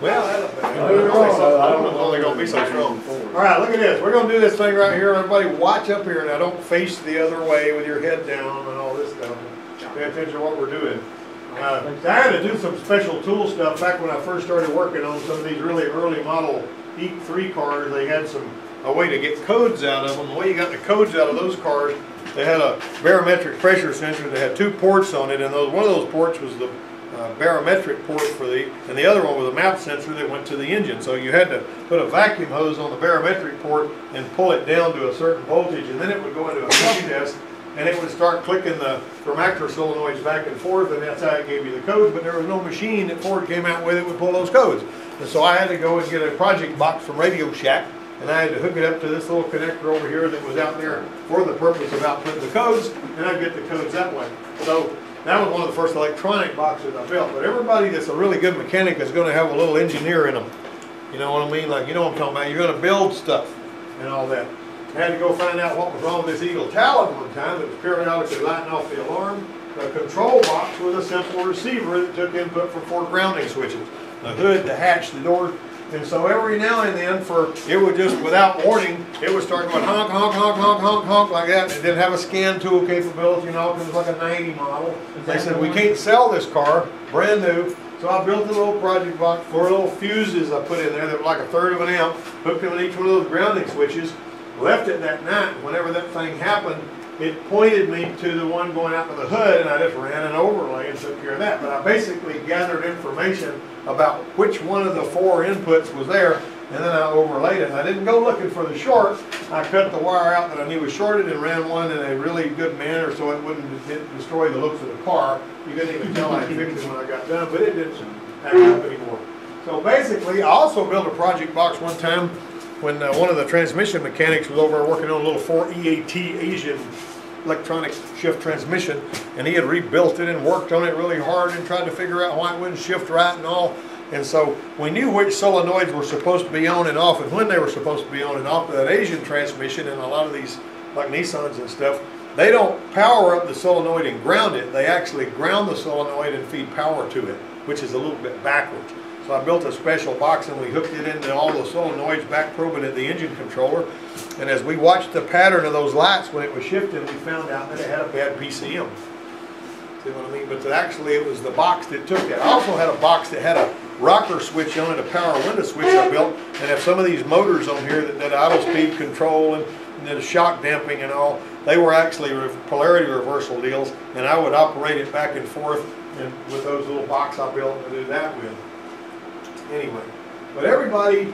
Well, I don't know. I don't know if they're gonna be so strong. All right, look at this. We're gonna do this thing right here. Everybody watch up here. Now, don't face the other way with your head down and all this stuff. Pay attention to what we're doing. Uh, I had to do some special tool stuff back when I first started working on some of these really early model E3 cars. They had some, a way to get codes out of them. The way you got the codes out of those cars, they had a barometric pressure sensor that had two ports on it, and those, one of those ports was the uh, barometric port for the, and the other one was a map sensor that went to the engine. So you had to put a vacuum hose on the barometric port and pull it down to a certain voltage, and then it would go into a clutch test, and it would start clicking the Thermactor solenoids back and forth, and that's how it gave you the codes. But there was no machine that Ford came out with that would pull those codes. And so I had to go and get a project box from Radio Shack, and I had to hook it up to this little connector over here that was out there for the purpose of outputting the codes, and I'd get the codes that way. So that was one of the first electronic boxes I built. But everybody that's a really good mechanic is gonna have a little engineer in them. You know what I mean? Like, you know what I'm talking about? You're gonna build stuff and all that. I had to go find out what was wrong with this Eagle Talon one time. It was periodically lighting off the alarm. The control box was a simple receiver that took input from four grounding switches. The hood, the hatch, the doors. And so every now and then for, it would just, without warning, it would start going honk, honk, honk, honk, honk, honk like that. It didn't have a scan tool capability, you know, 'cause it was like a ninety model. They said, we can't sell this car, brand new. So I built a little project box, four little fuses I put in there that were like a third of an amp, hooked them in each one of those grounding switches, left it that night, whenever that thing happened, it pointed me to the one going out to the hood, and I just ran an overlay and took care of that. But I basically gathered information about which one of the four inputs was there, and then I overlaid it. I didn't go looking for the short. I cut the wire out that I knew was shorted and ran one in a really good manner so it wouldn't destroy the looks of the car. You couldn't even tell I fixed it when I got done, but it didn't act up anymore. So basically, I also built a project box one time when uh, one of the transmission mechanics was over working on a little 4EAT Asian electronic shift transmission, and he had rebuilt it and worked on it really hard and tried to figure out why it wouldn't shift right and all. And so we knew which solenoids were supposed to be on and off and when they were supposed to be on and off. That Asian transmission and a lot of these, like Nissans and stuff, they don't power up the solenoid and ground it. They actually ground the solenoid and feed power to it, which is a little bit backwards. So I built a special box and we hooked it into all the solenoids, back probing at the engine controller. And as we watched the pattern of those lights when it was shifting, we found out that it had a bad PCM. See what I mean? But actually it was the box that took it. I also had a box that had a rocker switch on it, a power window switch I built. And if some of these motors on here that did idle speed control and, and did shock damping and all, they were actually polarity reversal deals. And I would operate it back and forth and with those little box I built to do that with anyway. But everybody,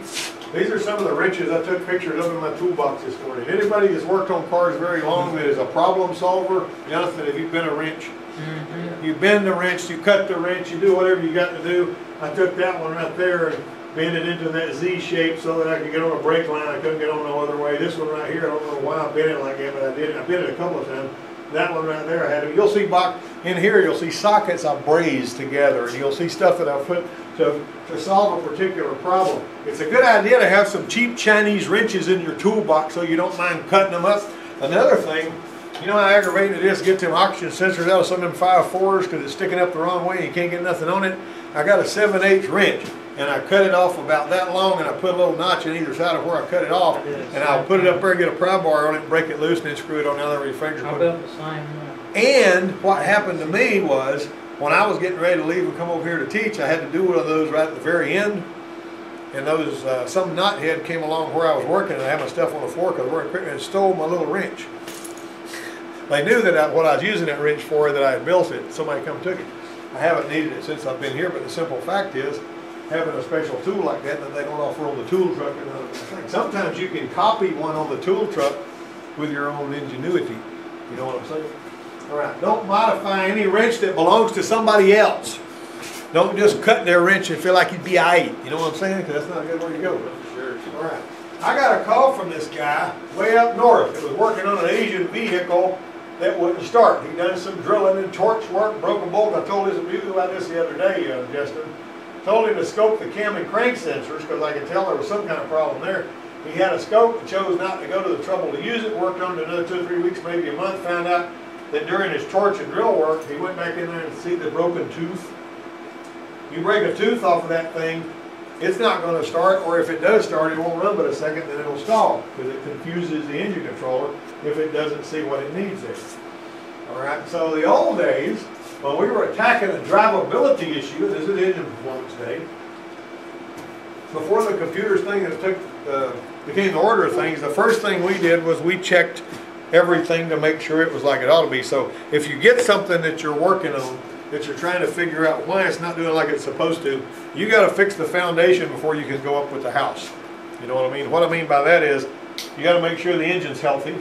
these are some of the wrenches I took pictures of in my toolbox this morning. Anybody that's worked on cars very long that is a problem solver, Jonathan, have you've been a wrench? Mm-hmm. You bend the wrench, you cut the wrench, you do whatever you got to do. I took that one right there and bent it into that Z shape so that I could get on a brake line. I couldn't get on no other way. This one right here, I don't know why I bent it like that, but I did it. I bent it a couple of times. That one right there, I had. You'll see box in here. You'll see sockets I brazed together, and you'll see stuff that I put to to solve a particular problem. It's a good idea to have some cheap Chinese wrenches in your toolbox so you don't mind cutting them up. Another thing, you know how aggravating it is to get them oxygen sensors out of some of them five fours because it's sticking up the wrong way and you can't get nothing on it. I got a 7 8 wrench and I cut it off about that long and I put a little notch in either side of where I cut it off and I'll put it up there and get a pry bar on it and break it loose and then screw it on the other refrigerator. I built the same one. And what happened to me was, when I was getting ready to leave and come over here to teach, I had to do one of those right at the very end. And those, uh, some knothead came along where I was working and I had my stuff on the floor because we're equipment and stole my little wrench. They knew that I, what I was using that wrench for, that I had built it, somebody come took it. I haven't needed it since I've been here, but the simple fact is, having a special tool like that that they don't offer on the tool truck and other things. Sometimes you can copy one on the tool truck with your own ingenuity. You know what I'm saying? All right, don't modify any wrench that belongs to somebody else. Don't just cut their wrench and feel like you'd be aight. You know what I'm saying? Because that's not a good way to go. Sure. All right. I got a call from this guy way up north that was working on an Asian vehicle that wouldn't start. He done some drilling and torch work, broke a bolt. I told his you about this the other day, uh, Justin. Told him to scope the cam and crank sensors because I could tell there was some kind of problem there. He had a scope and chose not to go to the trouble to use it. Worked on it another two or three weeks, maybe a month. Found out that during his torch and drill work, he went back in there and see the broken tooth. You break a tooth off of that thing, it's not gonna start, or if it does start, it won't run but a second, then it'll stall, because it confuses the engine controller if it doesn't see what it needs there. All right, so the old days, when we were attacking a drivability issue, this is engine performance day, before the computers thing that took, uh, became the order of things, the first thing we did was we checked everything to make sure it was like it ought to be. So if you get something that you're working on, that you're trying to figure out why it's not doing like it's supposed to, you gotta fix the foundation before you can go up with the house. You know what I mean? What I mean by that is, you gotta make sure the engine's healthy,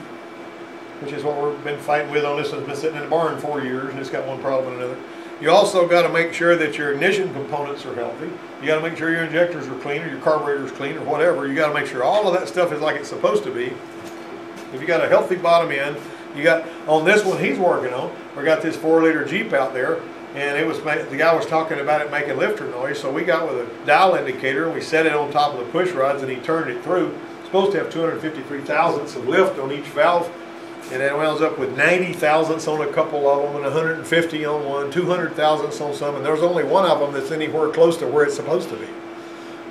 which is what we've been fighting with on this, it's been sitting in the barn four years, and it's got one problem and another. You also gotta make sure that your ignition components are healthy. You gotta make sure your injectors are clean, or your carburetor's clean, or whatever. You gotta make sure all of that stuff is like it's supposed to be. If you got a healthy bottom end, you got, on this one he's working on, we got this four liter Jeep out there, and it was, the guy was talking about it making lifter noise, so we got with a dial indicator, and we set it on top of the push rods, and he turned it through. It's Supposed to have two hundred and fifty-three thousandths of lift on each valve, and it winds up with ninety thousandths on a couple of them, and hundred and fifty on one, two hundred thousandths on some, and there's only one of them that's anywhere close to where it's supposed to be.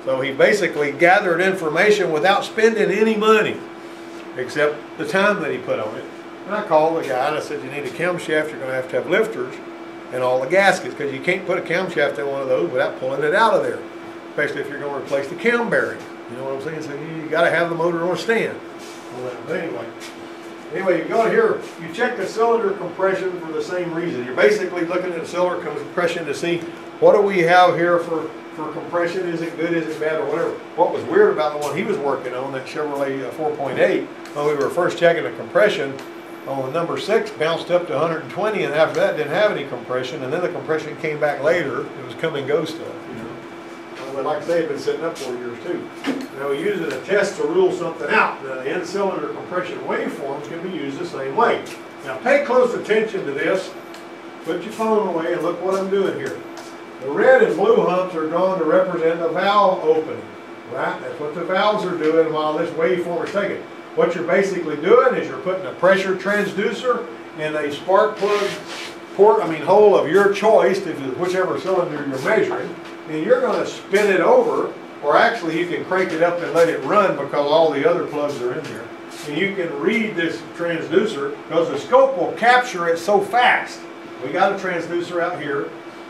So he basically gathered information without spending any money, except the time that he put on it. And I called the guy and I said, you need a camshaft, you're gonna have to have lifters and all the gaskets, because you can't put a camshaft in one of those without pulling it out of there, especially if you're gonna replace the cam bearing. You know what I'm saying? So you gotta have the motor on a stand. Well, anyway, anyway, you go here, you check the cylinder compression for the same reason. You're basically looking at cylinder compression to see what do we have here for, for compression? Is it good, is it bad, or whatever. What was weird about the one he was working on, that Chevrolet uh, 4.8, when we were first checking the compression, on the number six bounced up to 120, and after that didn't have any compression, and then the compression came back later. It was come and go stuff, you know. But like I say, it's been sitting up for years too. Now we use it a test to rule something out. The in-cylinder compression waveforms can be used the same way. Now pay close attention to this. Put your phone away and look what I'm doing here. The red and blue humps are drawn to represent the valve opening, right? That's what the valves are doing while this waveform is taking. What you're basically doing is you're putting a pressure transducer in a spark plug port, I mean hole of your choice, whichever cylinder you're measuring, and you're gonna spin it over, or actually you can crank it up and let it run because all the other plugs are in there. And you can read this transducer, because the scope will capture it so fast. We got a transducer out here.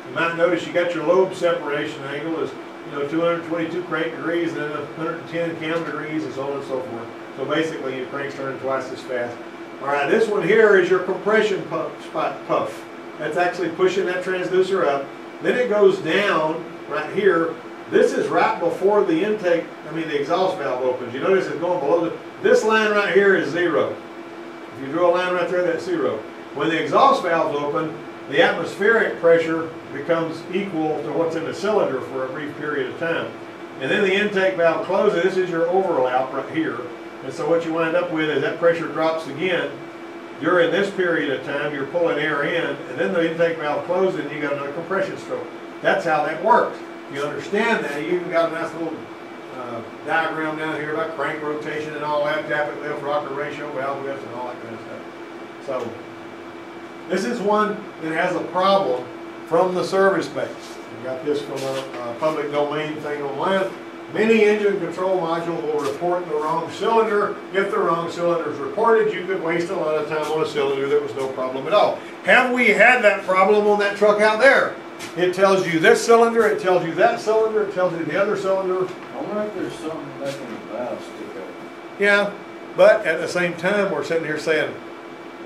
You might notice you got your lobe separation angle is, you know, 222 crank degrees and then 110 cam degrees and so on and so forth. So basically your crank's turning twice as fast. All right, this one here is your compression puff, spot puff. That's actually pushing that transducer up. Then it goes down right here. This is right before the intake, I mean the exhaust valve opens. You notice it's going below the, this line right here is zero. If you draw a line right there, that's zero. When the exhaust valves open, the atmospheric pressure becomes equal to what's in the cylinder for a brief period of time. And then the intake valve closes, this is your overlap right here. And so what you wind up with is that pressure drops again. During this period of time, you're pulling air in, and then the intake valve closes and you got another compression stroke. That's how that works. You understand that, you even got a nice little uh, diagram down here about crank rotation and all that, tappet lift, rocker ratio, valve lift, and all that kind of stuff. So, this is one that has a problem from the service base. We got this from a, public domain thing online. Many engine control modules will report the wrong cylinder. If the wrong cylinder is reported, you could waste a lot of time on a cylinder that was no problem at all. Have we had that problem on that truck out there? It tells you this cylinder, it tells you that cylinder, it tells you the other cylinder. I wonder if there's something making the valve stick up. Yeah, but at the same time, we're sitting here saying,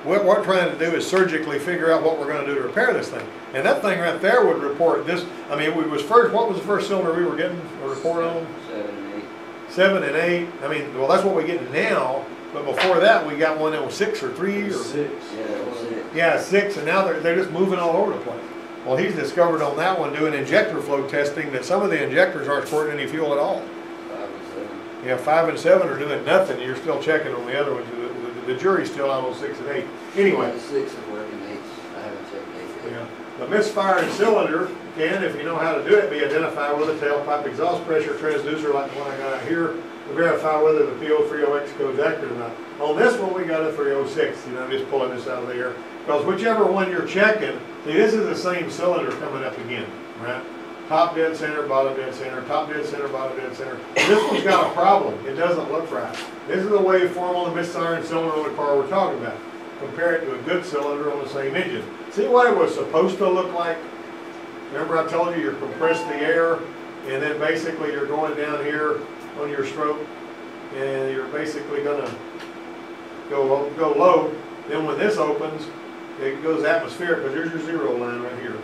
what we're trying to do is surgically figure out what we're gonna do to repair this thing. And that thing right there would report this, I mean, we was first, what was the first cylinder we were getting a report on? Seven, and eight. Seven and eight, I mean, well, that's what we're getting now, but before that, we got one that was six or three or. Six. Yeah, it. Yeah, six, and now they're, they're just moving all over the place. Well, he's discovered on that one doing injector flow testing that some of the injectors aren't squirting any fuel at all. Five and seven. Yeah, five and seven are doing nothing, you're still checking on the other ones, the, the- the jury's still out on six and eight. Anyway, The six is working, eight, I haven't checked eight yeah, the misfiring cylinder can, if you know how to do it, be identified with a tailpipe exhaust pressure transducer like the one I got out here to verify whether the P03OX code's accurate or not. On this one, we got a 306, you know, I'm just pulling this out of the air. Because whichever one you're checking, see, this is the same cylinder coming up again, right? top dead center, bottom dead center, top dead center, bottom dead center. This one's got a problem, it doesn't look right. This is the waveform on the misfiring cylinder on the car we're talking about. Compare it to a good cylinder on the same engine. See what it was supposed to look like? Remember I told you you compress the air and then basically you're going down here on your stroke and you're basically gonna go, go low. Then when this opens, it goes atmospheric because there's your zero line right here.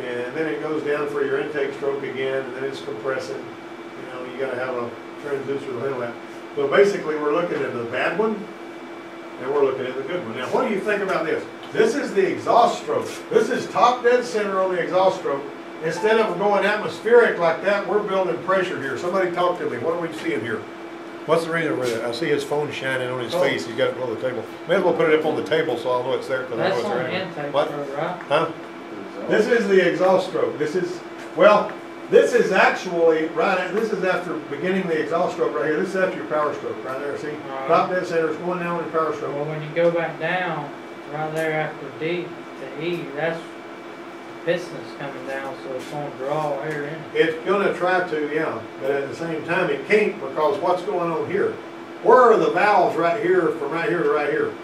And then it goes down for your intake stroke again and then it's compressing. You know, you gotta have a transducer to handle that. So basically, we're looking at the bad one and we're looking at the good one. Now, what do you think about this? This is the exhaust stroke. This is top dead center on the exhaust stroke. Instead of going atmospheric like that, we're building pressure here. Somebody talk to me. What are we seeing here? What's the reason for that? I see his phone shining on his Oh. face. He's got it below the table. May as well put it up on the table so I'll know it's there because I know That's it's on there. anyway. What? right? Huh? This is the exhaust stroke. This is, well, this is actually, right, at- this is after beginning the exhaust stroke right here. This is after your power stroke, right there, see? Right. Top dead center is going down with your power stroke. Well, when you go back down, right there after D to E, that's piston's coming down, so it's gonna draw air in. It's gonna try to, yeah, but at the same time, it can't because what's going on here? Where are the valves right here from right here to right here?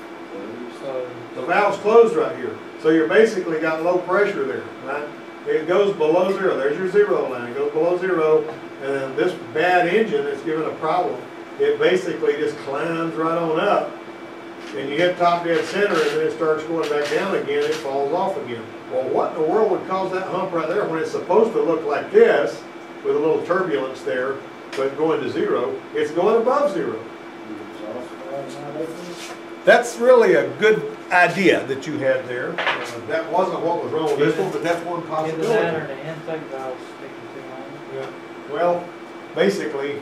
So, The valve's closed right here. So you're basically got low pressure there, right? It goes below zero. There's your zero line. It goes below zero. And then this bad engine that's giving a problem, it basically just climbs right on up. And you hit top dead center and then it starts going back down again. It falls off again. Well, what in the world would cause that hump right there when it's supposed to look like this with a little turbulence there, but going to zero? It's going above zero. That's really a good idea that you had there. Uh, That wasn't what was wrong with this one, but that's one either that or possibility. the intake valve sticking too. Yeah. Well, basically,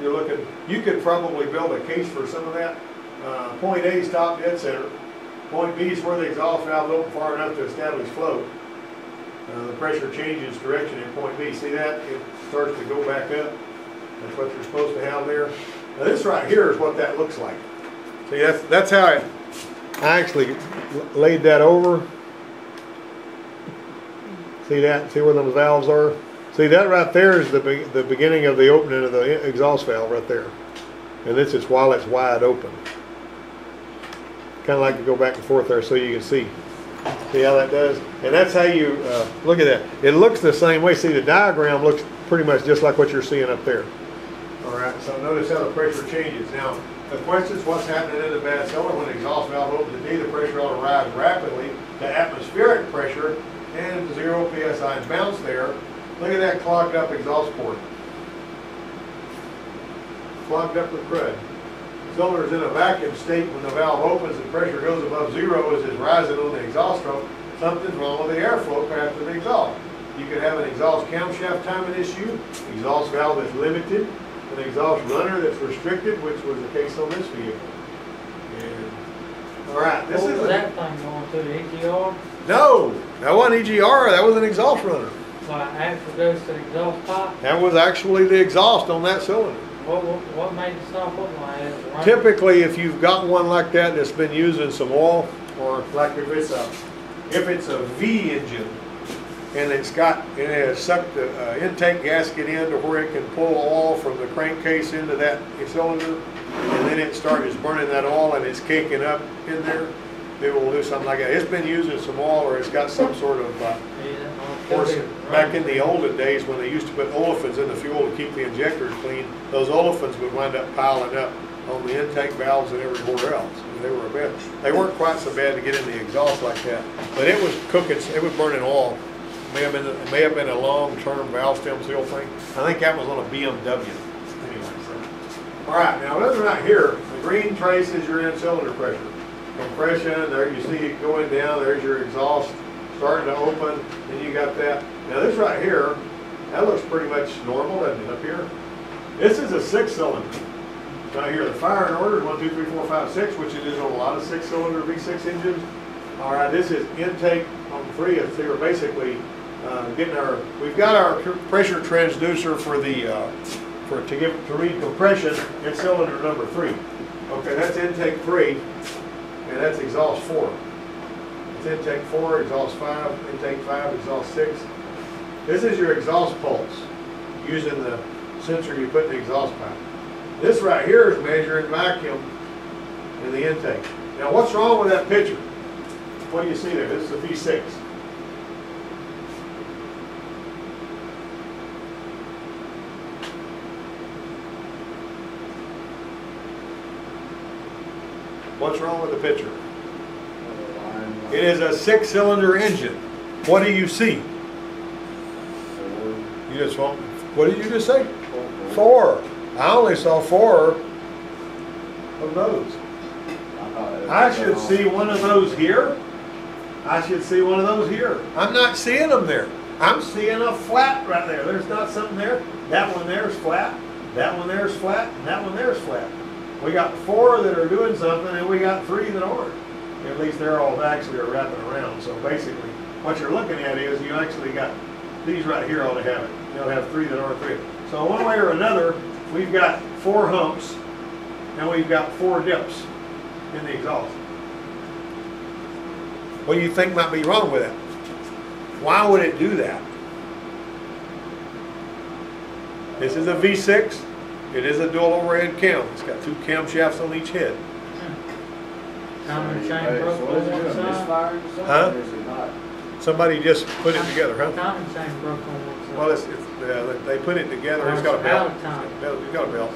you're looking, you could probably build a case for some of that. Uh, Point A is top dead center. Point B is where the exhaust valve is open far enough to establish flow. Uh, The pressure changes direction at point B. See that? It starts to go back up. That's what you're supposed to have there. Now this right here is what that looks like. See, that's, that's how I, I actually laid that over. See that? See where those valves are? See, that right there is the, be- the beginning of the opening of the exhaust valve right there. And this is while it's wide open. Kind of like to go back and forth there so you can see. See how that does? And that's how you, uh, look at that. It looks the same way. See, the diagram looks pretty much just like what you're seeing up there. All right, so notice how the pressure changes. Now, the question is what's happening in the bad cellar when the exhaust valve opens at D, the pressure ought to rise rapidly to atmospheric pressure and zero PSI bounce there. Look at that clogged up exhaust port. Clogged up with crud. Cylinder's in a vacuum state when the valve opens and pressure goes above zero as it's rising on the exhaust stroke. Something's wrong with the airflow to the exhaust. You could have an exhaust camshaft timing issue, exhaust valve that's limited, an exhaust runner that's restricted, which was the case on this vehicle. And, all right, this What is, was that thing going to, the EGR? no, that wasn't EGR, that was an exhaust runner. Well, actually goes to the exhaust pipe? That was actually the exhaust on that cylinder. What, what, what made it stop looking like it? Was? Typically, if you've got one like that that's been using some oil, or like if it's a, if it's a V engine, and it's got, and it has sucked the uh, intake gasket in to where it can pull oil from the crankcase into that cylinder, and then it starts burning that oil and it's caking up in there, it will do something like that. It's been using some oil, or it's got some sort of, uh, course, back in the olden days, when they used to put olefins in the fuel to keep the injectors clean, those olefins would wind up piling up on the intake valves and everywhere else. Mean, They were a bit, they weren't quite so bad to get in the exhaust like that, but it was cooking, it was burning oil. May have been, it may have been a long-term valve stem seal thing. I think that was on a BMW. Anyway. All right, now this not here, the green trace is your in cylinder pressure. Compression, there you see it going down, there's your exhaust starting to open, and you got that. Now this right here, that looks pretty much normal, doesn't it, up here? This is a six cylinder. Right here, the firing order is one, two, three, four, five, six, which it is on a lot of six cylinder V6 engines. All right, this is intake on three, so we're basically uh, getting our, we've got our pressure transducer for the, uh, for, to give, to read compression in cylinder number three. Okay, that's intake three, and that's exhaust four. It's intake four, exhaust five, intake five, exhaust six. This is your exhaust pulse, using the sensor you put in the exhaust pipe. This right here is measuring vacuum in the intake. Now, what's wrong with that picture? What do you see there? This is a V6. What's wrong with the picture? It is a six-cylinder engine. What do you see? You just want, what did you just say? Four. I only saw four of those. I should see one of those here. I should see one of those here. I'm not seeing them there. I'm seeing a flat right there. There's not something there. That one there is flat. That one there is flat. And that one there is flat. We got four that are doing something and we got three that aren't. At least they're all actually are wrapping around. So basically, what you're looking at is you actually got these right here ought to have it. You'll have three that aren't three. So one way or another, we've got four humps and we've got four dips in the exhaust. What do you think might be wrong with it? Why would it do that? This is a V6. It is a dual overhead cam. It's got two camshafts on each head. Common chain broke on one side. Huh? Or is it not? Somebody just put it together, huh? Common chain broke on one side. Well, it's, it's, yeah, they put it together. It's got a belt. out of time. It's got a belt.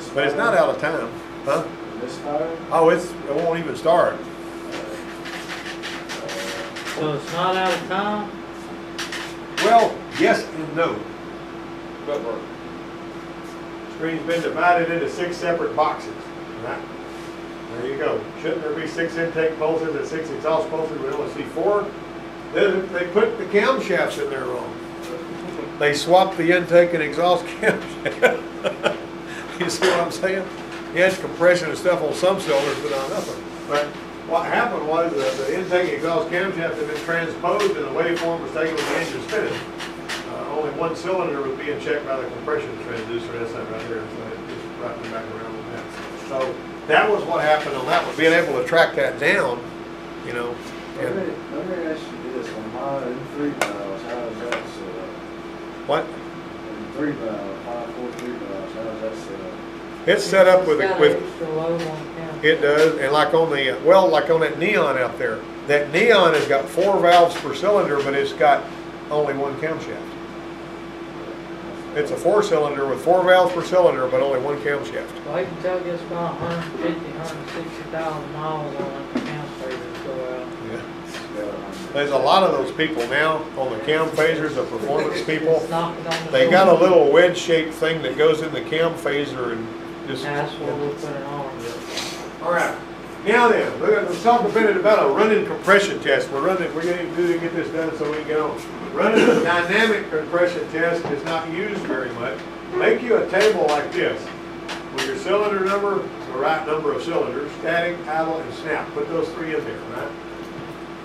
So, But it's not out of time, huh? This fire? Oh, it's, it won't even start. So it's not out of time? Well, yes and no. But we're. Screen's been divided into six separate boxes, right? There you go. Shouldn't there be six intake pulses and six exhaust pulses? We only see four. Then they put the camshafts in there wrong. They swapped the intake and exhaust camshaft. You see what I'm saying? Has compression and stuff on some cylinders, but on nothing. But what happened was that the intake and exhaust camshaft had been transposed and the waveform was taken with the engine spinning. Uh, only one cylinder was being checked by the compression transducer, that's that right there, so it just brought me back around with that. So that was what happened on that one, being able to track that down, you know. Let me, let me ask you this, on my in three valves, how is that set up? What? In three valve, five, four, three valves, how is that set up? It's set up with, It's a- got with, extra load on the cam. it does, and like on the, well, like on that neon out there, that neon has got four valves per cylinder, but it's got only one camshaft. It's a four cylinder with four valves per cylinder, but only one camshaft. Well, you can tell you it's about 150, 160,000 miles on the cam phasers go out. Uh, yeah. There's a lot of those people now on the cam phasers, the performance people. Just knock it on the They got a little wedge-shaped thing that goes in the cam phaser and just. That's where we put it on. All right. Now then, we're gonna talk a bit about a running compression test. We're running, we're gonna do to get this done so we can on. Running a dynamic compression test is not used very much. Make you a table like this with your cylinder number, the right number of cylinders, static, idle, and snap. Put those three in there, right?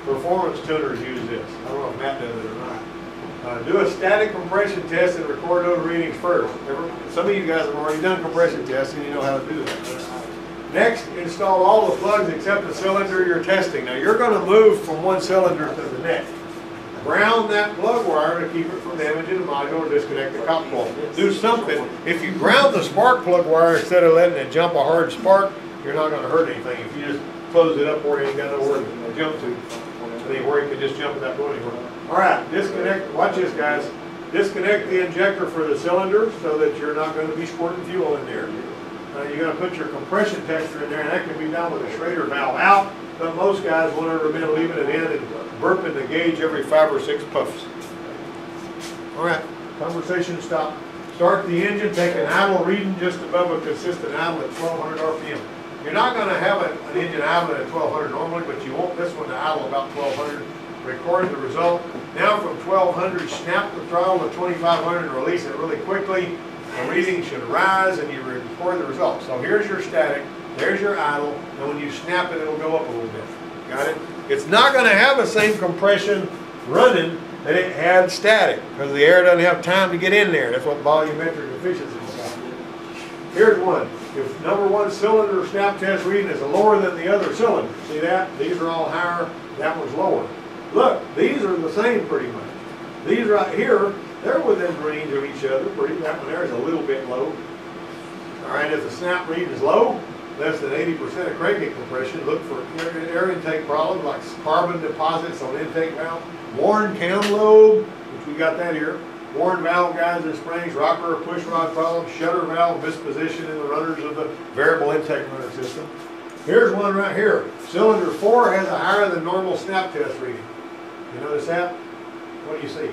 Performance tuners use this. I don't know if Matt does it or not. Uh, do a static compression test and record those readings first. Some of you guys have already done compression tests and you know how to do that. Next, install all the plugs except the cylinder you're testing. Now, you're gonna move from one cylinder to the next. Ground that plug wire to keep it from damaging the module or disconnect the cop. Do something. If you ground the spark plug wire instead of letting it jump a hard spark, you're not gonna hurt anything. If you just close it up where you ain't got nowhere to jump to, where you can just jump without going anywhere. All right, disconnect, watch this, guys. Disconnect the injector for the cylinder so that you're not gonna be squirting fuel in there. Uh, you're gonna put your compression tester in there, and that can be done with a Schrader valve out, but most guys want to recommend leaving it in and burping the gauge every five or six puffs. All right, conversation stop. Start the engine, take an idle reading just above a consistent idle at twelve hundred RPM. You're not gonna have a- an engine idle at twelve hundred normally, but you want this one to idle about twelve hundred. Record the result. Now from twelve hundred, snap the throttle to twenty-five hundred and release it really quickly. The reading should rise and you record the result. So here's your static, there's your idle, and when you snap it, it'll go up a little bit. Got it? It's not gonna have the same compression running that it had static, because the air doesn't have time to get in there. That's what volumetric efficiency is about. Here's one. If number one cylinder snap test reading is lower than the other cylinder, see that? These are all higher, that one's lower. Look, these are the same pretty much. These right here, they're within range of each other, pretty, that one there is a little bit low. All right, if the snap read is low, less than eighty percent of cranking compression, look for air, intake problems like carbon deposits on intake valve, worn cam lobe, which we got that here, worn valve guides and springs, rocker or push rod problem, shutter valve misposition in the runners of the variable intake runner system. Here's one right here. Cylinder four has a higher than normal snap test reading. You notice that? What do you see?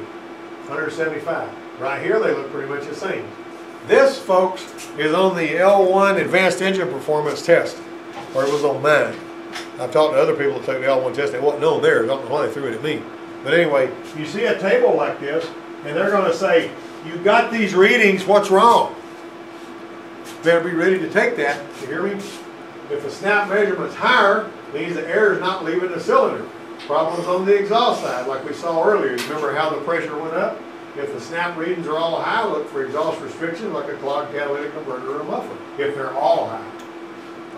175. Right here, they look pretty much the same. This, folks, is on the L1 Advanced Engine Performance Test, or it was on mine. I've talked to other people that took the L1 test, it wasn't on theirs, I don't know why they threw it at me. But anyway, you see a table like this, and they're gonna say, you got these readings, what's wrong? Better be ready to take that, you hear me? If the snap measurement's higher, means the air is not leaving the cylinder. Problems on the exhaust side, like we saw earlier. Remember how the pressure went up? If the snap readings are all high, look for exhaust restriction like a clogged catalytic converter or muffler, if they're all high.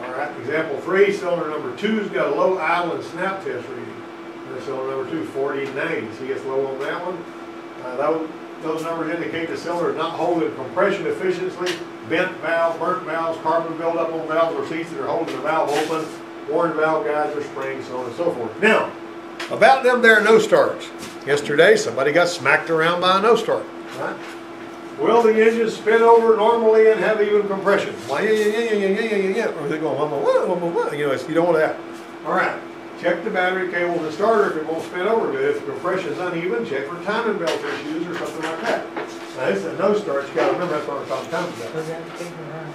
All right, example three, cylinder number two's got a low idle and snap test reading. And cylinder number two, 4090, see it's low on that one? Uh, those, those numbers indicate the cylinder is not holding compression efficiently, bent valve, burnt valves, carbon buildup on valves or seats that are holding the valve open, worn valve guides or springs, so on and so forth. Now, about them there no starts. Yesterday, somebody got smacked around by a no start. right? Welding engines spin over normally and have even compression. Like, yeah, yeah, yeah, yeah, yeah, yeah, yeah. Or they going, what, what, what, what? You know, you don't want that. All right. Check the battery cable and the starter if it won't spin over. But if compression is uneven, check for timing belt issues or something like that. Now, this is a no start. You got to remember that's what I'm talking about.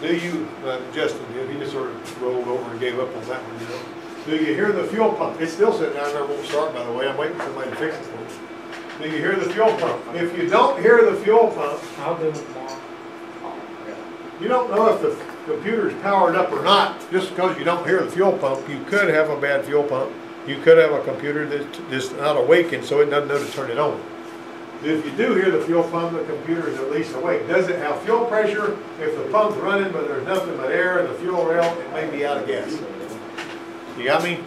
Do you, uh, Justin, he just sort of rolled over and gave up on that one, you know? Do you hear the fuel pump? It's still sitting down there, won't start, by the way, I'm waiting for somebody to fix it for me. Do you hear the fuel pump? If you don't hear the fuel pump, I'll do it tomorrow. you don't know if the computer's powered up or not, just because you don't hear the fuel pump. You could have a bad fuel pump. You could have a computer that's not awakened, so it doesn't know to turn it on. If you do hear the fuel pump, the computer is at least awake. Does it have fuel pressure? If the pump's running, but there's nothing but air in the fuel rail, it may be out of gas. You got me?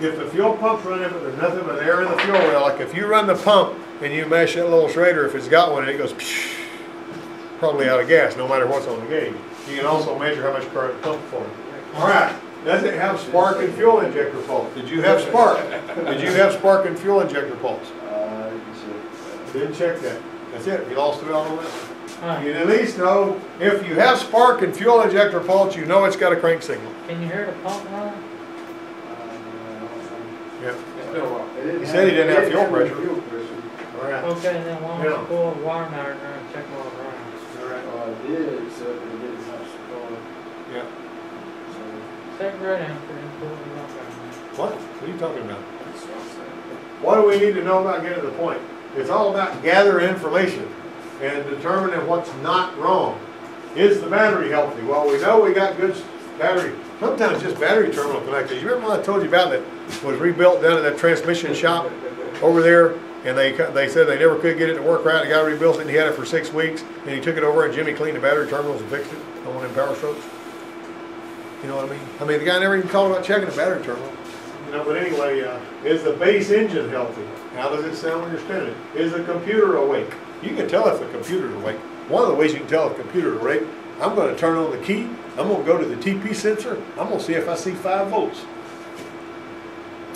If the fuel pump's running, but there's nothing but air in the fuel rail, like if you run the pump and you mash that little Schrader, if it's got one, it goes psh, probably out of gas, no matter what's on the gauge. You can also measure how much current pumped for it. All right, does it have spark and fuel injector pulse? Did you have spark? Did you have spark and fuel injector pulse? Uh, you can see, Didn't check that. That's it, you lost it all on that. Alright, You at least know, if you have spark and fuel injector pulse, you know it's got a crank signal. can you hear the pump run? Yeah. uh, He said he didn't have fuel pressure. Fuel pressure. All right. Okay, then why don't Yeah. you pull the wire meter in there and check all the runs? All right. Well, I did, except it didn't have support, Yeah. so Take right after and pull the wire. What? What are you talking about? what I'm saying. What do we need to know about getting to the point? It's all about gathering information and determining what's not wrong. Is the battery healthy? Well, we know we got good s- battery, sometimes just battery terminal connectors. You remember what I told you about that was rebuilt down at that transmission shop over there? And they, they said they never could get it to work right. The guy rebuilt it and he had it for six weeks. And he took it over and Jimmy cleaned the battery terminals and fixed it on one of them power strokes. You know what I mean? I mean, the guy never even called about checking the battery terminal. You know, but anyway, uh, is the base engine healthy? How does it sound when you're spinning it? Is the computer awake? You can tell if the computer's awake. One of the ways you can tell if the computer's awake, I'm gonna turn on the key, I'm gonna go to the TP sensor, I'm gonna see if I see five volts.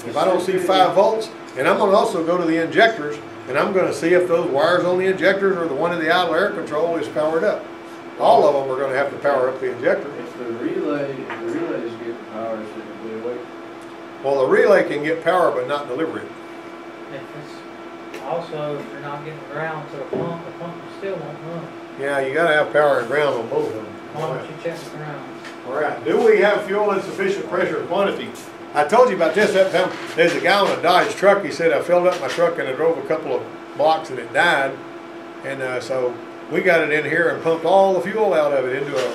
If I don't see five volts, and I'm gonna also go to the injectors, and I'm gonna see if those wires on the injectors or the one in the idle air control is powered up. All of them are gonna have to power up the injector. If the relay, if the relays get the power, should it be awake? Well, the relay can get power but not deliver it. If it's, also, if you're not getting ground to the pump, the pump still won't run. Yeah, you gotta have power and ground on both of them. Why don't you check the ground? All right, do we have fuel in sufficient pressure and quantity? I told you about this that time, there's a guy on a Dodge truck, he said, I filled up my truck and I drove a couple of blocks and it died. And, uh, so we got it in here and pumped all the fuel out of it into a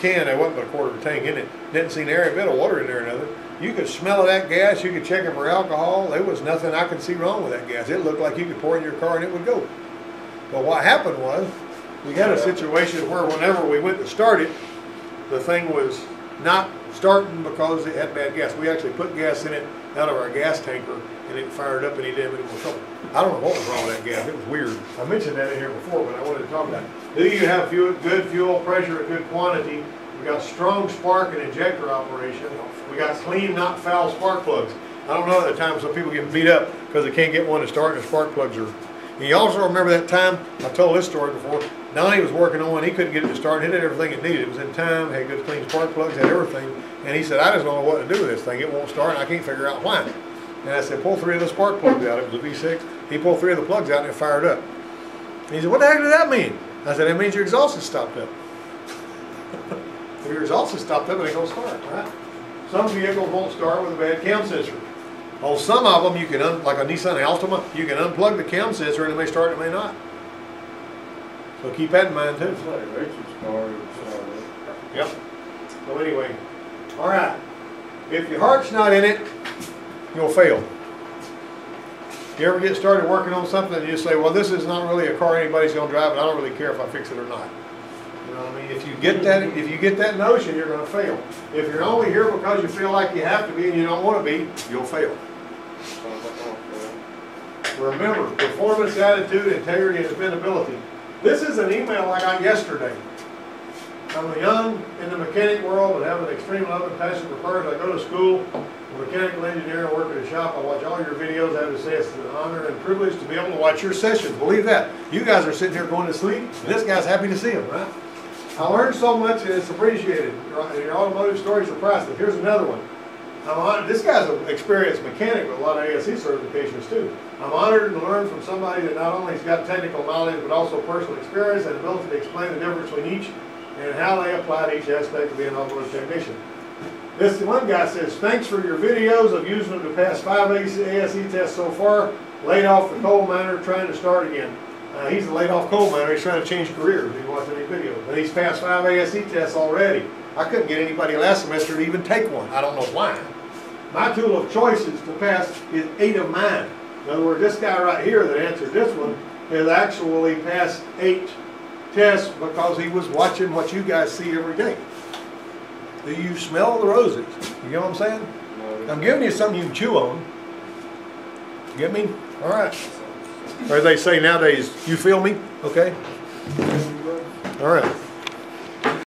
can, there wasn't but a quarter of a tank in it. Didn't see nary a bit of water in there or nothing. You could smell of that gas, you could check it for alcohol, there was nothing I could see wrong with that gas. It looked like you could pour it in your car and it would go. But what happened was, we had a situation where whenever we went to start it, the thing was not starting because it had bad gas. We actually put gas in it out of our gas tanker and it fired up and he didn't have any more trouble. I don't know what was wrong with that gas, it was weird. I mentioned that in here before, but I wanted to talk about it. Do you have fuel, good fuel pressure at good quantity? We got strong spark and injector operation. We got clean, not foul spark plugs. I don't know at the time some people get beat up because they can't get one to start and the spark plugs are. You also remember that time, I've told this story before, Donnie was working on one, he couldn't get it to start, he did everything it needed. It was in time, had good clean spark plugs, had everything. And he said, I just don't know what to do with this thing. It won't start and I can't figure out why. And I said, pull three of the spark plugs out. It was a V6. He pulled three of the plugs out and it fired up. And he said, what the heck does that mean? I said, that means your exhaust is stopped up. if your exhaust is stopped up, it ain't gonna start, right? Some vehicles won't start with a bad cam sensor. On some of them, you can, un- like a Nissan Altima, you can unplug the cam sensor and it may start, it may not. So keep that in mind too. It's like car, Yep. So anyway, all right. If your heart's not in it, you'll fail. You ever get started working on something and you say, well, this is not really a car anybody's gonna drive, and I don't really care if I fix it or not. You know what I mean? If you get that, if you get that notion, you're gonna fail. If you're only here because you feel like you have to be and you don't wanna be, you'll fail. Remember, performance, attitude, integrity, and dependability. This is an email I got yesterday. I'm a young in the mechanic world and have an extreme love and passion for cars. I go to school, I'm a mechanical engineer, I work at a shop. I watch all your videos. I have to say it's an honor and privilege to be able to watch your sessions. Believe that. You guys are sitting here going to sleep, and this guy's happy to see him, right? I learned so much and it's appreciated. Your automotive stories are priceless. Here's another one. I'm hon- this guy's an experienced mechanic with a lot of ASE certifications too. I'm honored to learn from somebody that not only has got technical knowledge, but also personal experience and ability to explain the difference between each and how they apply to each aspect of being an automotive technician. This one guy says, thanks for your videos of using them to pass five ASE tests so far. Laid off the coal miner, trying to start again. Uh, he's a laid off coal miner, he's trying to change careers, he's watching these videos. But he's passed five ASE tests already. I couldn't get anybody last semester to even take one, I don't know why. My tool of choice is to pass is eight of mine. In other words, this guy right here that answered this one has actually passed eight tests because he was watching what you guys see every day. Do you smell the roses? You know what I'm saying? no, I'm giving you something you can chew on. Get me? All right. Or as they say nowadays, you feel me? Okay? All right.